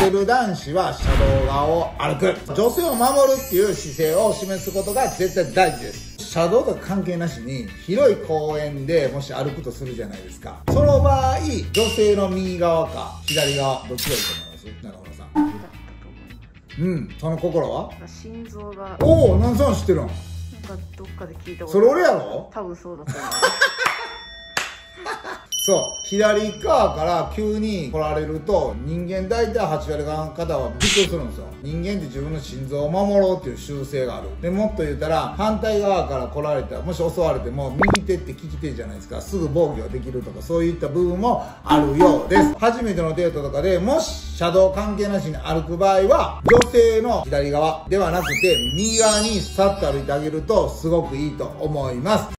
てる男子は車道側を歩く。女性を守るっていう姿勢を示すことが絶対大事です。車道とか関係なしに広い公園でもし歩くとするじゃないですか。その場合女性の右側か左側どっちがいいと思います？中村さん。うん。その心は？心臓がおお何さん知ってるんなんかどっかで聞いたことそれ俺やろ？多分そうだと思いますそう。左側から急に来られると人間大体8割の方はびっくりするんですよ。人間って自分の心臓を守ろうっていう習性がある。でもっと言ったら反対側から来られたらもし襲われても右手って利き手じゃないですか。すぐ防御できるとかそういった部分もあるようです。初めてのデートとかでもし車道関係なしに歩く場合は女性の左側ではなくて右側にさっと歩いてあげるとすごくいいと思います。